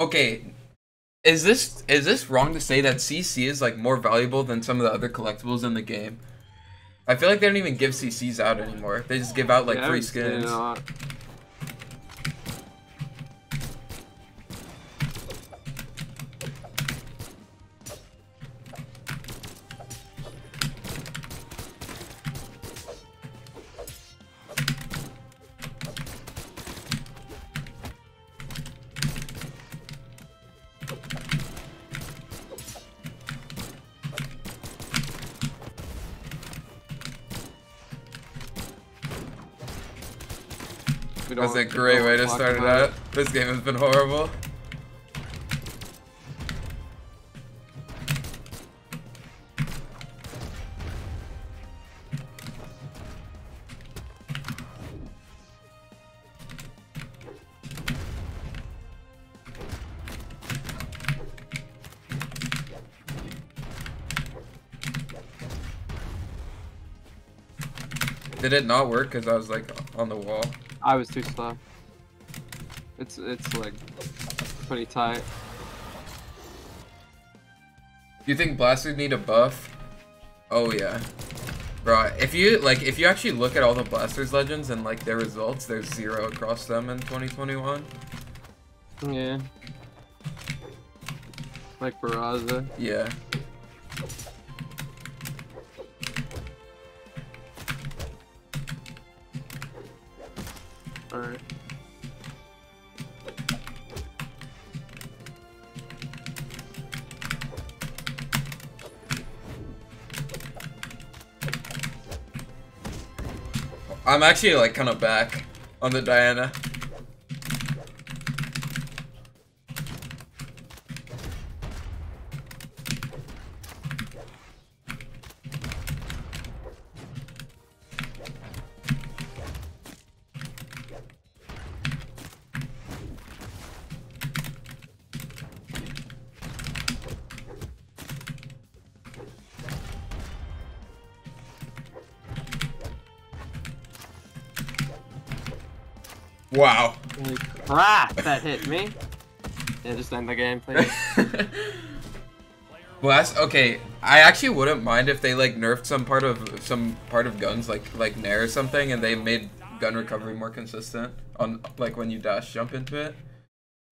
Okay, is this is this wrong to say that CC is like more valuable than some of the other collectibles in the game? I feel like they don't even give CCs out anymore. They just give out like Yeah, free I've seen it skins. That's a great way to start it out. This game has been horrible. Did it not work because I was like on the wall? I was too slow. It's it's like pretty tight. Do you think blasters need a buff? Oh yeah. Bro, if you like if you actually look at all the blasters legends and like their results, there's zero across them in 2021. Yeah. Like Barraza. Yeah. I'm actually like kind of back on the Diana. Wow. Holy crap, that hit me. Yeah, just end the game, please. Blast. Okay, I actually wouldn't mind if they like nerfed some part of some part of guns, like like Nair or something, and they made gun recovery more consistent on like when you dash jump into it.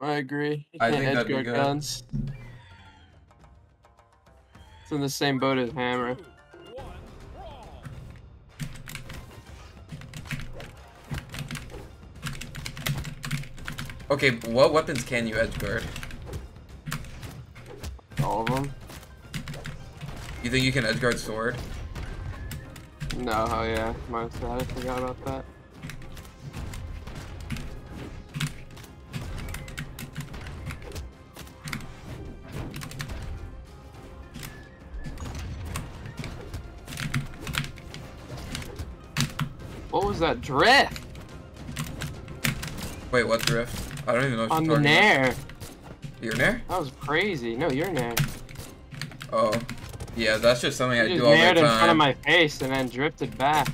I agree. You I think that'd be good. guns. It's in the same boat as Hammer. Okay, what weapons can you edge guard? All of them. You think you can edge guard sword? No, oh yeah, my bad. I forgot about that. What was that drift Wait, what drift? I don't even know what on you're talking Nair? about. Your Nair? That was crazy. No, you're Nair. Oh. Yeah, that's just something I You do all the Naired in front of my face and then drifted back.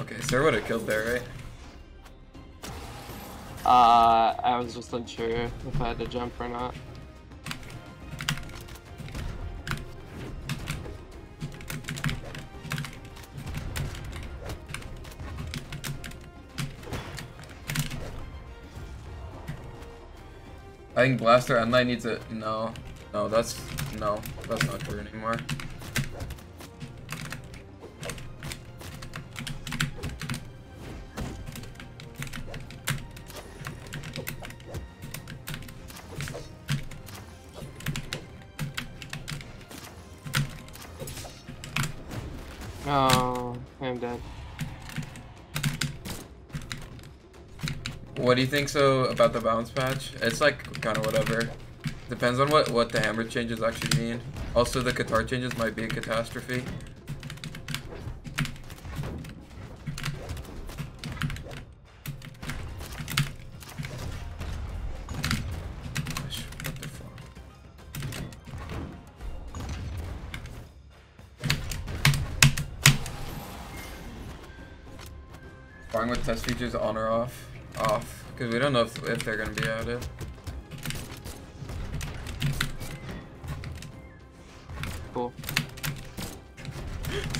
Okay, Sir would have killed there, right? Uh, I was just unsure if I had to jump or not. I think Blaster Unlight needs a no. No, that's no, that's not true anymore. Oh, I'm dead. What do you think so about the bounce patch? It's like kind of whatever. Depends on what what the hammer changes actually mean. Also, the guitar changes might be a catastrophe. Fine with test features on or off? Off. Because we don't know if, if they're going to be added.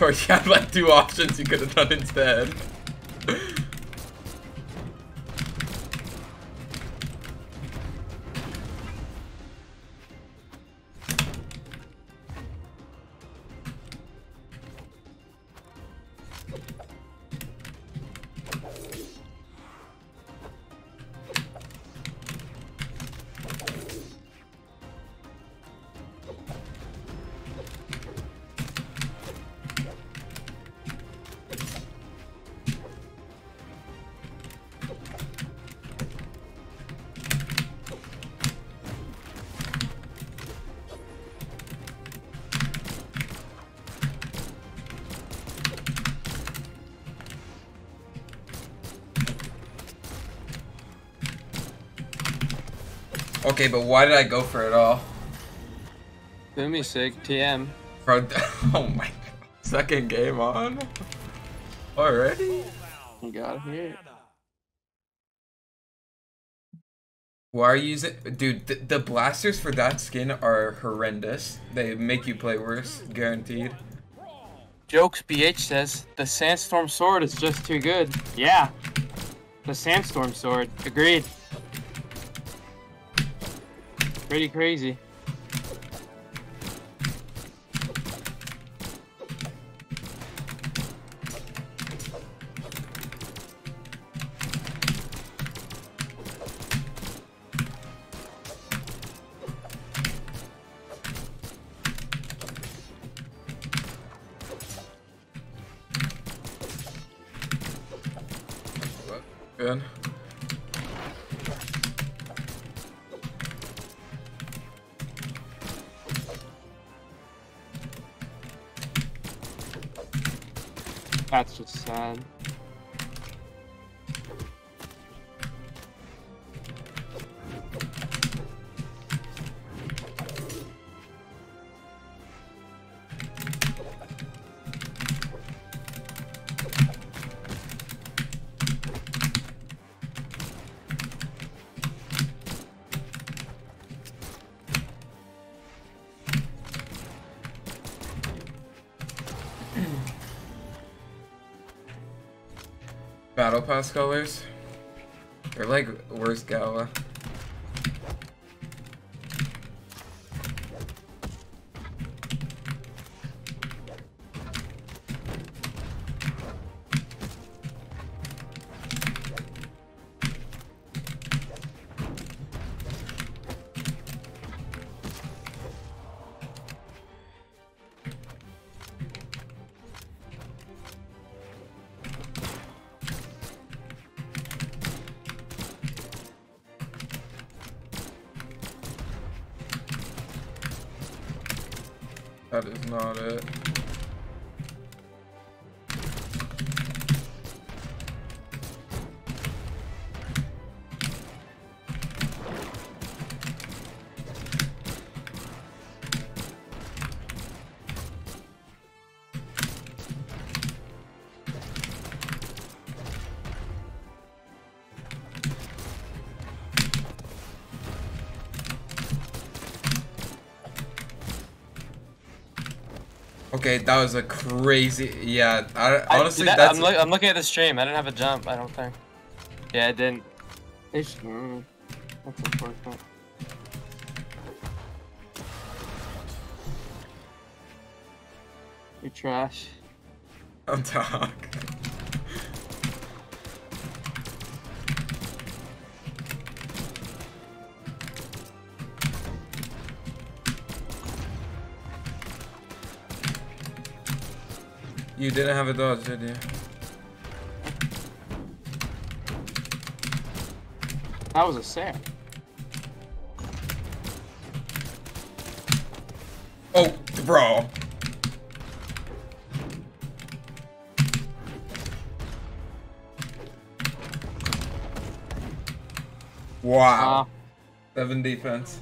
Or you had like two options you could have done instead. Okay, but why did I go for it all? Boomie sick, TM. Bro, oh my god. Second game on? Already? You got it. Why are you using- Dude, the, the blasters for that skin are horrendous. They make you play worse, guaranteed. Jokes BH says the Sandstorm sword is just too good. Yeah. The Sandstorm sword. Agreed. Pretty crazy. That's just sad. Pass colors? They're like worst Gala. Not it. Okay, that was a crazy. Yeah, I, I- honestly, that- that's I'm, look, I'm looking at the stream. I didn't have a jump. I don't think. Yeah, I didn't. It's, mm, that's unfortunate. You're trash. I'm talk. You didn't have a dodge, did you? That was a sale. Oh, bro. Wow. Uh, Seven defense.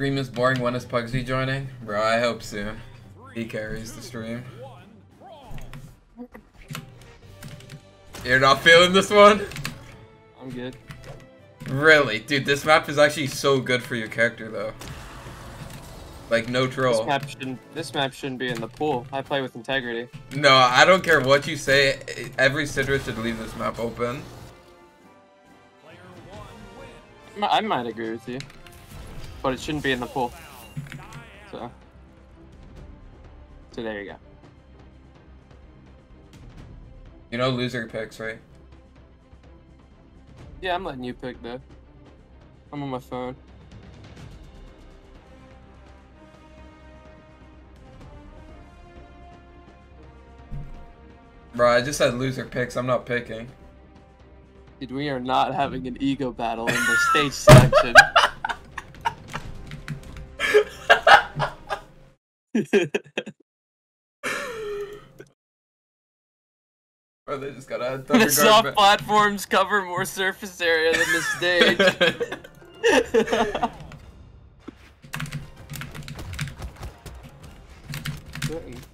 Stream is boring. When is Pugsy joining? Bro, I hope soon. He carries the stream. You're not feeling this one? I'm good. Really? Dude, this map is actually so good for your character, though. Like, no troll. This map shouldn't. This map shouldn't be in the pool. I play with integrity. No, I don't care what you say. Every Sidra should leave this map open. I might agree with you, but it shouldn't be in the pool. So, so there you go. You know loser picks, right? Yeah, I'm letting you pick though. I'm on my phone. Bro, I just said loser picks. I'm not picking. Dude, we are not having an ego battle in the stage selection. Bro, they just gotta add the soft platforms cover more surface area than the stage.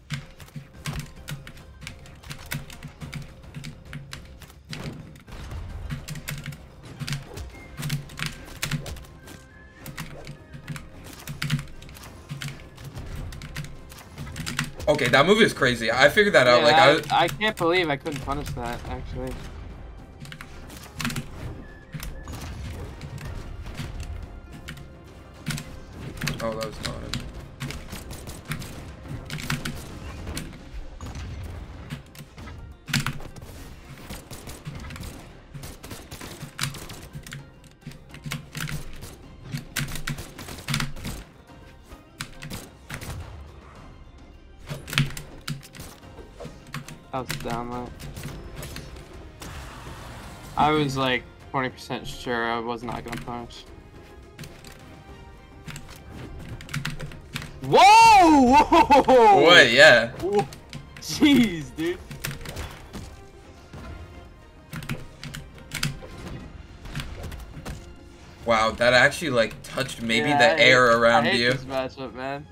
Okay, that movie is crazy. I figured that out. Yeah, like I, I, I can't believe I couldn't punish that actually. Oh, that was not it. I was down I was like 20% sure I was not gonna punch. Whoa! Whoa! What? Yeah. Whoa. Jeez, dude. Wow, that actually like touched maybe yeah, the I air around I hate you. This matchup, man.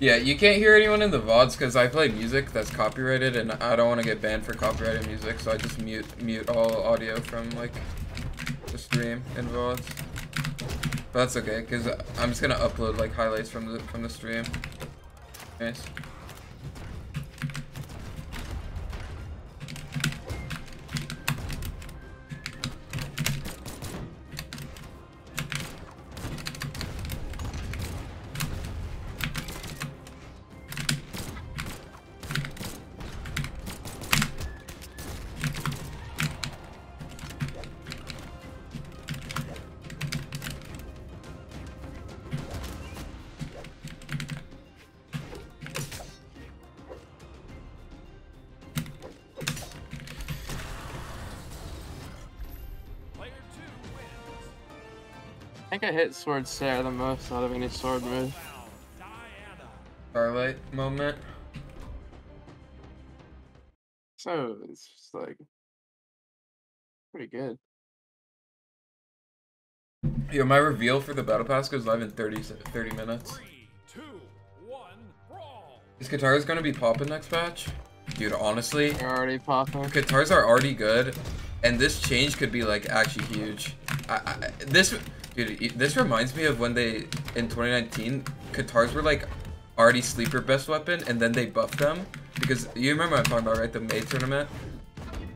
Yeah, you can't hear anyone in the VODs because I play music that's copyrighted and I don't want to get banned for copyrighted music, so I just mute mute all audio from like the stream in VODs. But that's okay, because I'm just gonna upload like highlights from the from the stream. Nice. I think I hit Sword Sarah the most out of any sword move. Starlight moment. So it's just like pretty good. Yo, my reveal for the battle pass goes live in 30, 30 minutes. Three, two, one, brawl. Is Katara's gonna be popping next patch? Dude, honestly, They're already popping. Katars are already good, and this change could be like actually huge. I, I, this, dude, this reminds me of when they in 2019, Katars were like already sleeper best weapon, and then they buffed them because you remember what I'm talking about, right? The May tournament,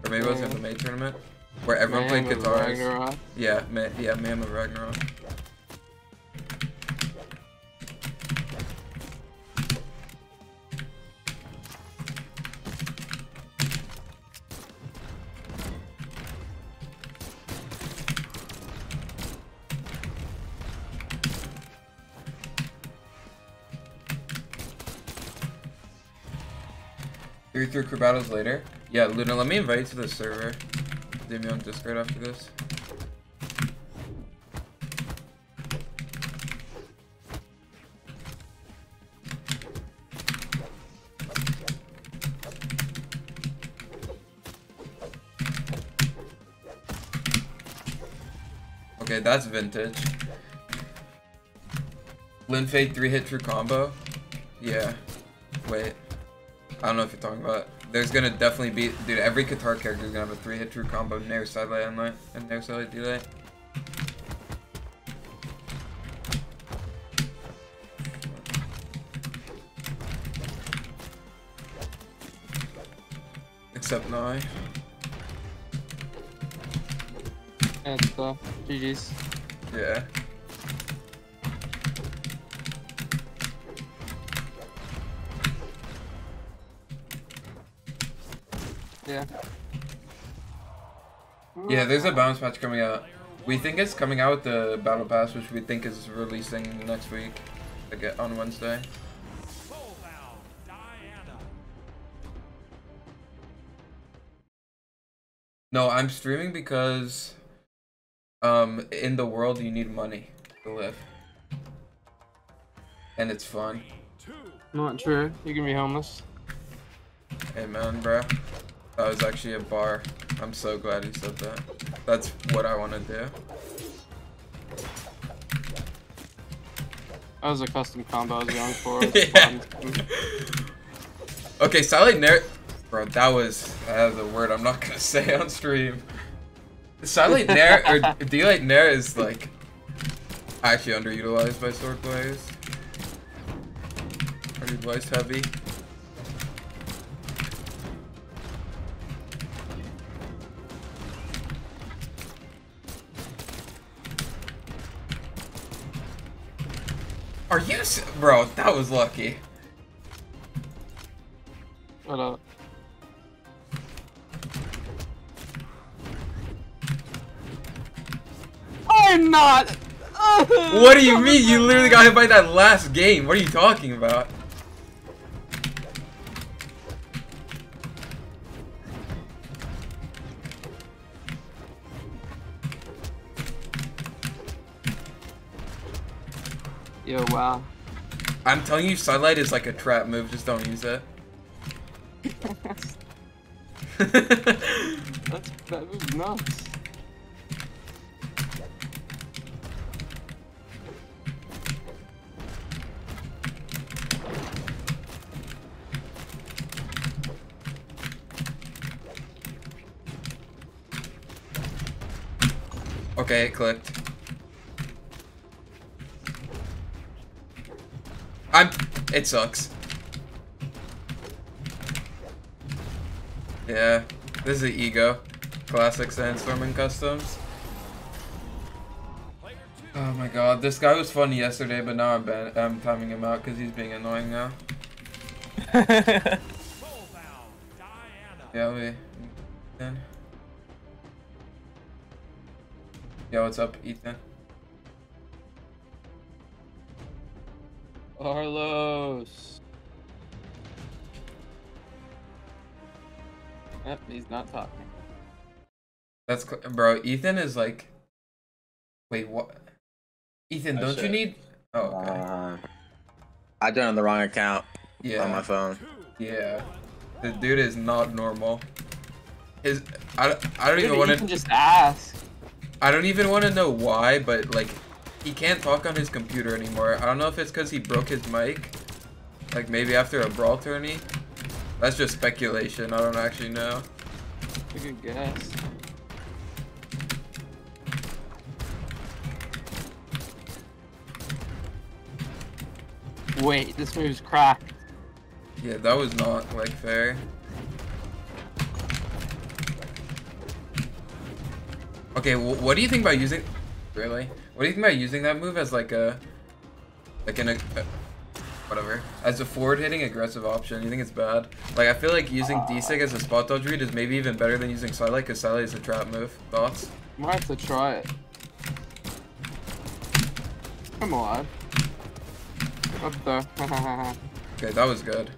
or maybe it wasn't the May tournament, where everyone Man played with Katars. Yeah, May, yeah, Man of Ragnarok. Three through crew battles later. Yeah, Luna, let me invite you to the server. DM me on Discord after this. Okay, that's vintage. Lin Fei 3 hit true combo? Yeah. Wait. I don't know if you're talking about. There's gonna definitely be, dude. Every Katar character is gonna have a three hit true combo. Nair sidelight and light and Nair sidelight delay. Except. And uh, GG's. Yeah. Yeah. Yeah, there's a bounce match coming out. We think it's coming out with the battle pass, which we think is releasing next week, like on Wednesday. No, I'm streaming because, um, in the world you need money to live, and it's fun. Not true. You can be homeless. Hey man, bro, that was actually a bar. I'm so glad you said that. That's what I want to do. That was a custom combo I was going for. Yeah. Okay, Silent Nair. Bro, that was that was a word I'm not gonna say on stream. Silent Nair or Delight Nair is like actually underutilized by sword players. Underutilized heavy. Are you, s- bro? That was lucky. What up? I'm not. What do you mean? You literally got hit by that last game. What are you talking about? Yo, wow. I'm telling you, Sunlight is like a trap move. Just don't use it. That's that was nuts. okay, it clicked. I'm. It sucks. Yeah, this is the ego. Classic Sandstorming Customs. Oh my god, this guy was funny yesterday, but now I'm I'm timing him out because he's being annoying now. Yeah, we. Ethan. Yeah, what's up, Ethan? Carlos. Yep, he's not talking. That's cl- bro. Ethan is like. Wait, what? Ethan, Oh, don't you need? Oh, okay. Uh, I joined on the wrong account Yeah. on my phone. Yeah. The dude is not normal. His, I, don't- I don't Dude, even want to. just ask. I don't even want to know why, but like, he can't talk on his computer anymore. I don't know if it's because he broke his mic, like maybe after a brawl tourney. That's just speculation. I don't actually know. A good guess. Wait, this move's cracked. Yeah, that was not like fair. Okay, wh what do you think about using? Really? What do you think about using that move as like a, like an, uh, whatever, as a forward hitting aggressive option? You think it's bad? Like I feel like using D-Sig as a spot dodge read is maybe even better than using Sidelight because Sidelight is a trap move. Thoughts? Might have to try it. Come on. What the? Okay, that was good.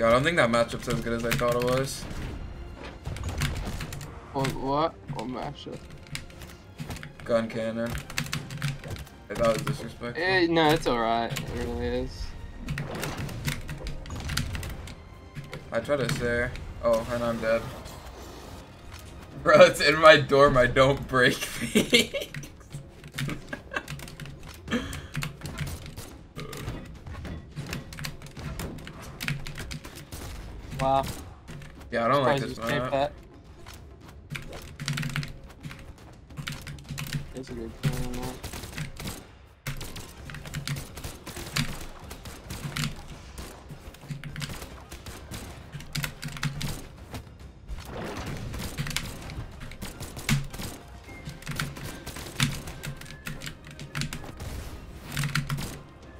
Yeah, I don't think that matchup's as good as I thought it was. what? What? What matchup? Gun cannon. I thought it was disrespectful. Eh, no, it's alright. It really is. I tried to stare. Oh, and I'm dead. Bro, it's in my dorm. I don't break me. Wow. yeah, I don't like this map. that. That's a good plan.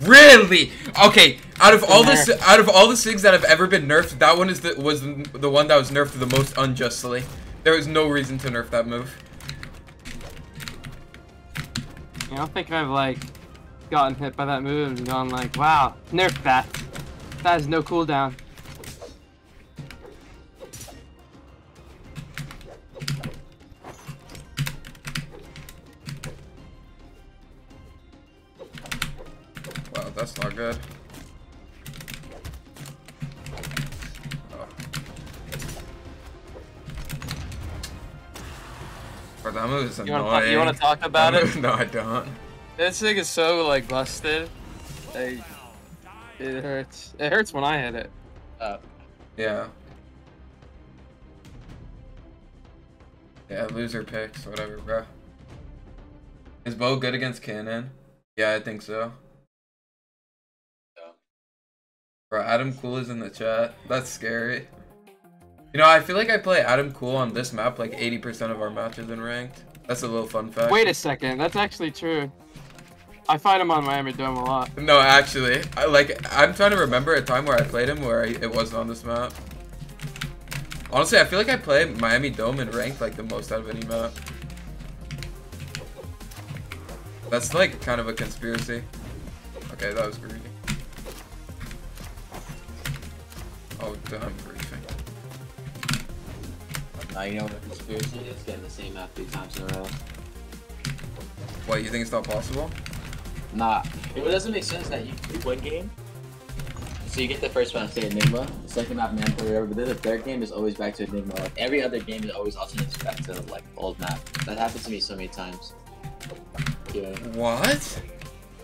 Really? Okay. Out of all the nerfed. s- out of all the SIGs that have ever been nerfed, that one is the was the one that was nerfed the most unjustly. There was no reason to nerf that move. I don't think I've like gotten hit by that move and gone like, wow, nerf that. That has no cooldown. Is You annoying. want to you want to talk about it? No, I don't. This thing is so like busted. Like, it hurts. It hurts when I hit it. Uh, Yeah. Yeah, loser picks, whatever, bro. Is Bo good against Cannon? Yeah, I think so. Yeah. Bro, Adam Cool is in the chat. That's scary. You know, I feel like I play Adam Cool on this map like 80% of our matches in ranked. That's a little fun fact. Wait a second, that's actually true. I fight him on Miami Dome a lot. No, actually, I like. I'm trying to remember a time where I played him where I, it wasn't on this map. Honestly, I feel like I play Miami Dome in ranked like the most out of any map. That's like kind of a conspiracy. Okay, that was greedy. Oh, damn. Now you know what a conspiracy is? Getting the same map three times in a row. What, you think it's not possible? Nah, it doesn't make sense that you do one game. So you get the first map, say Enigma, the second map Mantle, whatever, but then the third game is always back to Enigma. Like every other game is always alternates back to like old map. That happened to me so many times. Yeah. What?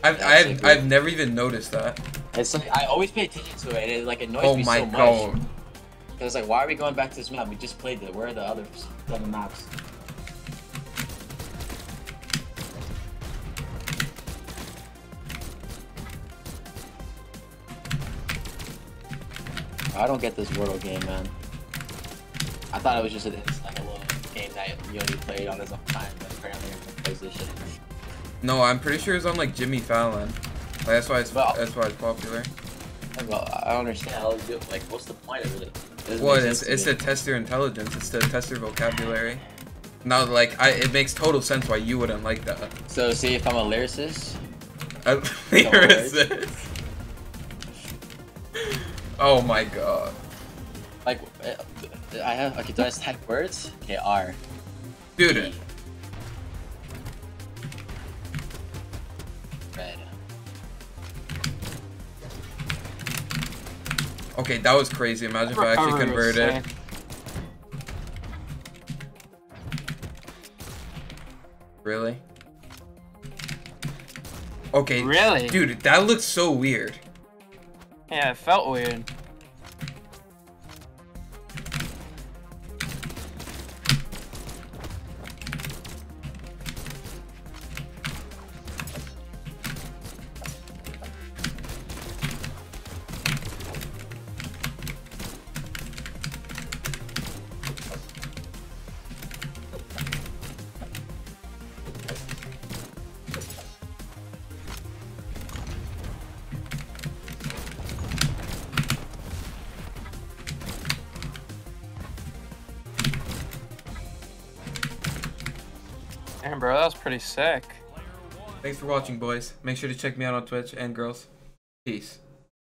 I've, Yeah, I've, like I've never even noticed that. It's like I always pay attention to it and it like annoys Oh me my so much. Oh my god. Cause like why are we going back to this map? We just played it. Where are the other seven maps? I don't get this Wordle game, man. I thought it was just a, like a little game that you only played on this time, but apparently it's on PlayStation. No, I'm pretty sure it's on like Jimmy Fallon. Like, that's why it's Well- that's why it's popular. Well, I don't understand how they. Like, what's the point of it? Doesn't Well, it's it's to test your intelligence. It's to test your vocabulary. Now, like, I it makes total sense why you wouldn't like that. So, see if I'm a lyricist. A lyricist. oh my god. Like, uh, I have. Okay, do I type words? Okay, R. Dude. Okay, that was crazy. Imagine if I actually converted. Really? Okay. Really? Dude, that looks so weird. Yeah, it felt weird. Pretty sick. Thanks for watching, boys. Make sure to check me out on Twitch and girls. Peace.